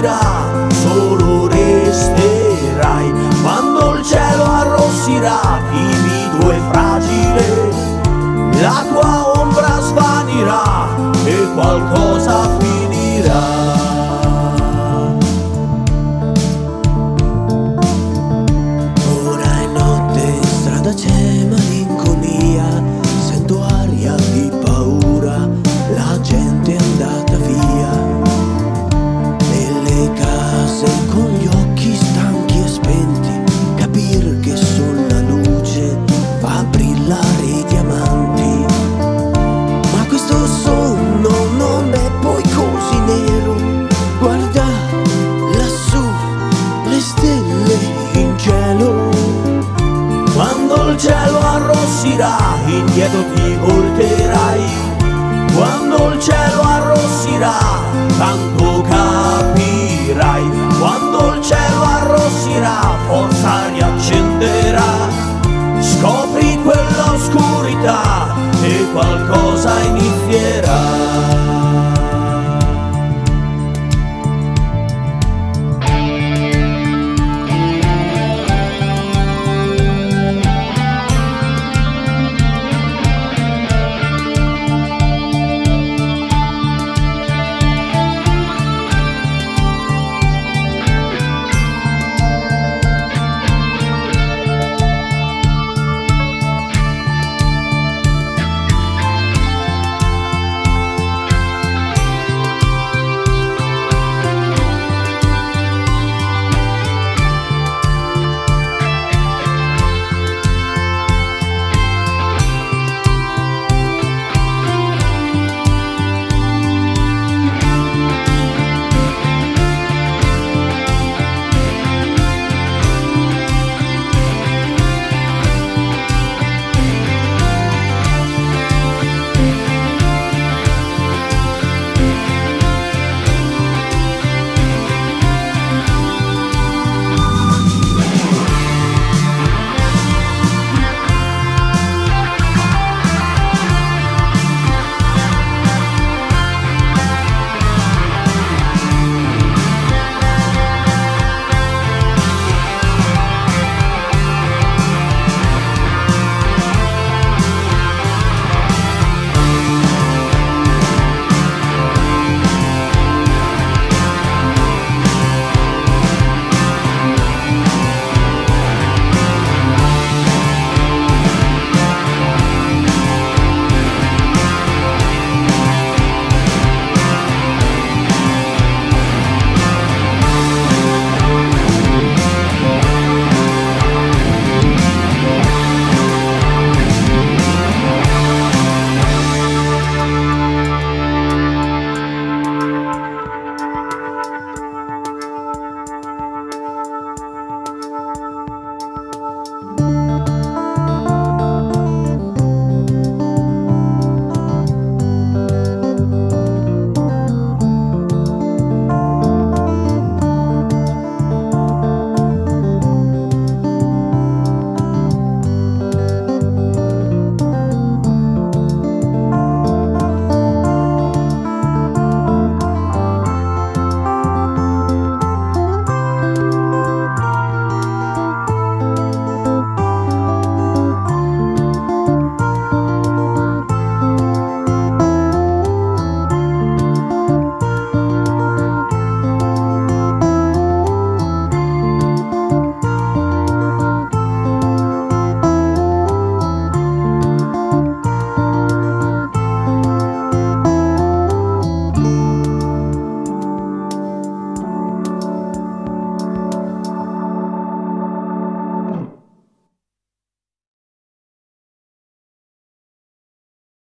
vida. dietro ti volterai quando il cielo arrossirà tanto capirai. Quando il cielo arrossirà forza riaccenderà. Scopri quell'oscurità e qualcosa inizierà.